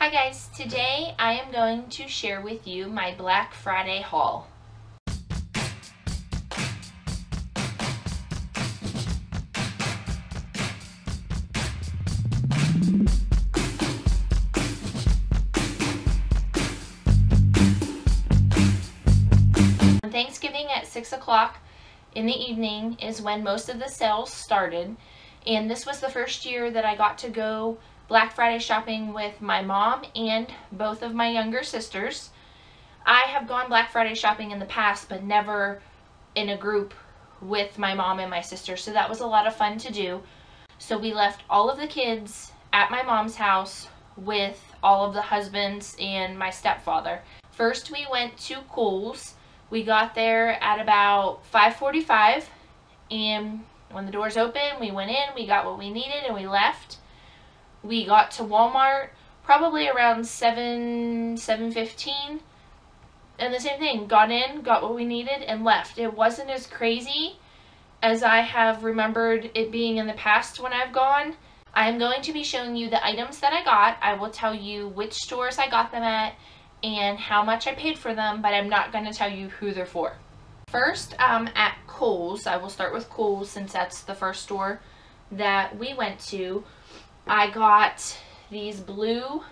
Hi guys, today I am going to share with you my Black Friday haul. Thanksgiving at 6 o'clock in the evening is when most of the sales started and this was the first year that I got to go Black Friday shopping with my mom and both of my younger sisters. I have gone Black Friday shopping in the past, but never in a group with my mom and my sister, so that was a lot of fun to do. So we left all of the kids at my mom's house with all of the husbands and my stepfather. First we went to Kohl's. We got there at about 5.45 and when the doors opened, we went in, we got what we needed, and we left we got to Walmart probably around 7, 7.15. And the same thing, got in, got what we needed, and left. It wasn't as crazy as I have remembered it being in the past when I've gone. I'm going to be showing you the items that I got. I will tell you which stores I got them at and how much I paid for them, but I'm not going to tell you who they're for. First, um, at Kohl's, I will start with Kohl's since that's the first store that we went to. I got these blue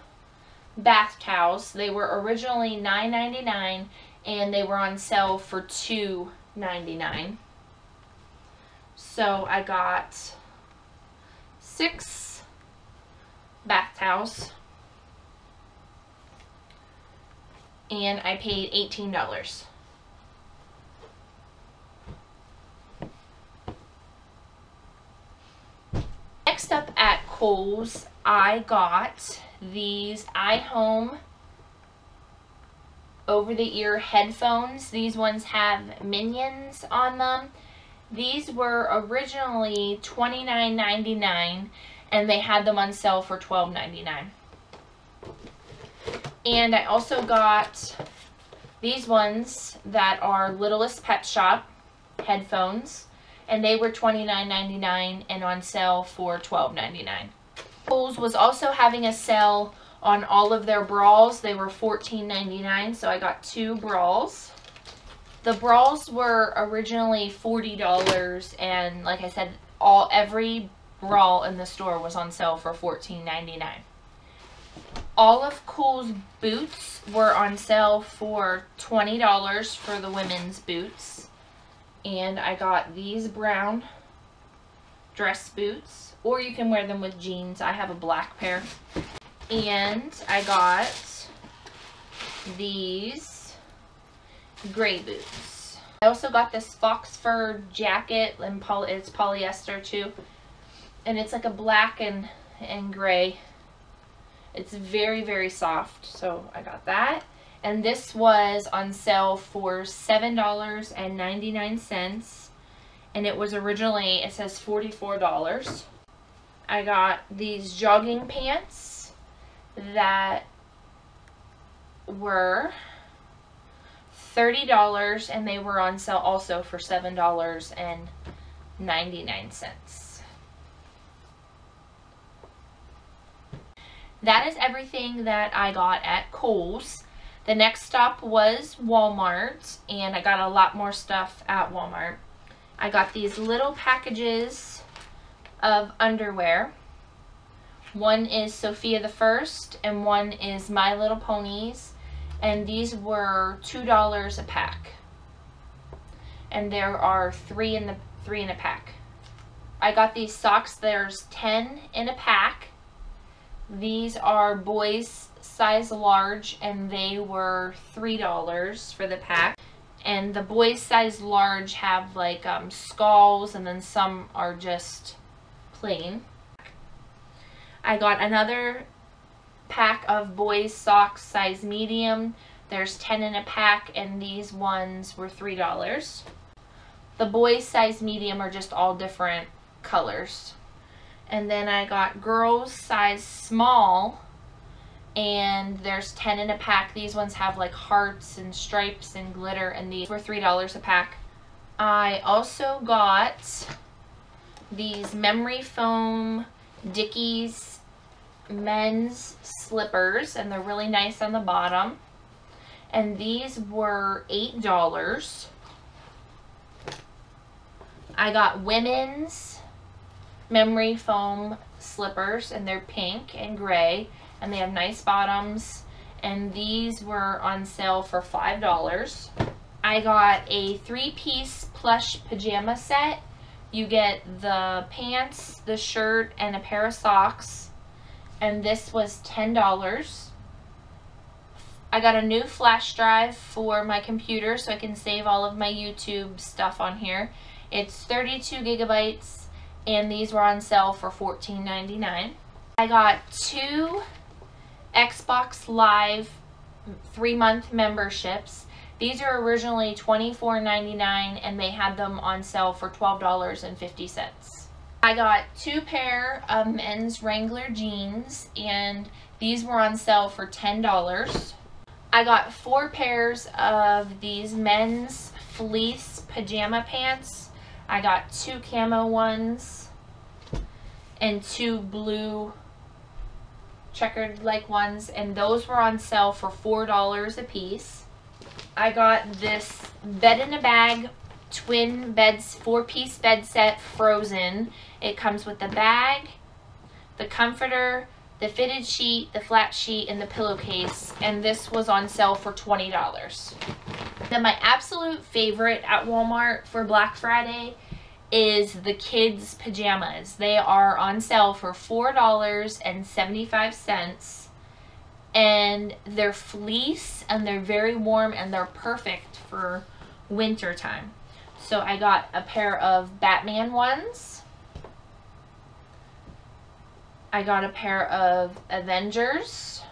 bath towels. They were originally $9.99 and they were on sale for $2.99. So I got six bath towels and I paid $18. Next up I got these iHome over-the-ear headphones. These ones have Minions on them. These were originally $29.99 and they had them on sale for $12.99. And I also got these ones that are Littlest Pet Shop headphones and they were $29.99 and on sale for $12.99. Kohl's was also having a sale on all of their bras. They were $14.99, so I got two bras. The bras were originally $40 and like I said, all every bra in the store was on sale for $14.99. All of Kohl's boots were on sale for $20 for the women's boots and I got these brown dress boots or you can wear them with jeans. I have a black pair. And I got these gray boots. I also got this fox fur jacket and poly it's polyester too. And it's like a black and, and gray. It's very, very soft. So I got that and this was on sale for $7.99 and it was originally it says $44 I got these jogging pants that were $30 and they were on sale also for $7.99 that is everything that I got at Kohl's the next stop was Walmart, and I got a lot more stuff at Walmart. I got these little packages of underwear. One is Sofia the First, and one is My Little Ponies, and these were $2 a pack. And there are three in the three in a pack. I got these socks. There's 10 in a pack. These are boys size large and they were $3 for the pack. And the boys size large have like um, skulls and then some are just plain. I got another pack of boys socks size medium. There's 10 in a pack and these ones were $3. The boys size medium are just all different colors. And then I got girls size small and there's 10 in a pack. These ones have like hearts and stripes and glitter and these were $3 a pack. I also got these memory foam Dickies men's slippers and they're really nice on the bottom. And these were $8. I got women's memory foam slippers and they're pink and gray and they have nice bottoms and these were on sale for $5. I got a three-piece plush pajama set. You get the pants, the shirt, and a pair of socks. And this was $10. I got a new flash drive for my computer so I can save all of my YouTube stuff on here. It's 32 gigabytes and these were on sale for $14.99. I got two Xbox Live three-month memberships. These are originally $24.99 and they had them on sale for $12.50. I got two pair of men's Wrangler jeans and these were on sale for $10. I got four pairs of these men's fleece pajama pants. I got two camo ones and two blue checkered like ones and those were on sale for four dollars a piece I got this bed in a bag twin beds four piece bed set frozen. It comes with the bag the comforter the fitted sheet the flat sheet and the pillowcase and this was on sale for $20 then my absolute favorite at Walmart for Black Friday is the kids pajamas. They are on sale for $4.75 and they're fleece and they're very warm and they're perfect for winter time. So I got a pair of Batman ones. I got a pair of Avengers.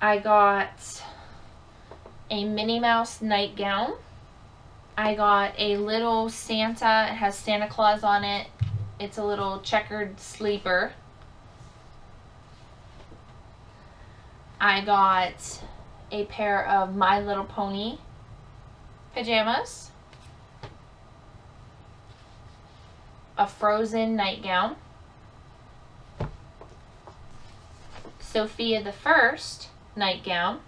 I got a Minnie Mouse nightgown. I got a little Santa. It has Santa Claus on it. It's a little checkered sleeper. I got a pair of My Little Pony pajamas. A frozen nightgown. Sofia the First nightgown.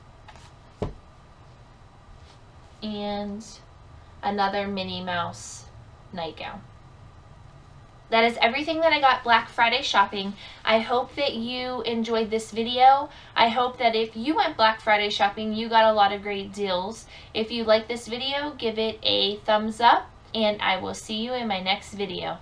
And another Minnie Mouse nightgown. That is everything that I got Black Friday shopping. I hope that you enjoyed this video. I hope that if you went Black Friday shopping, you got a lot of great deals. If you like this video, give it a thumbs up, and I will see you in my next video.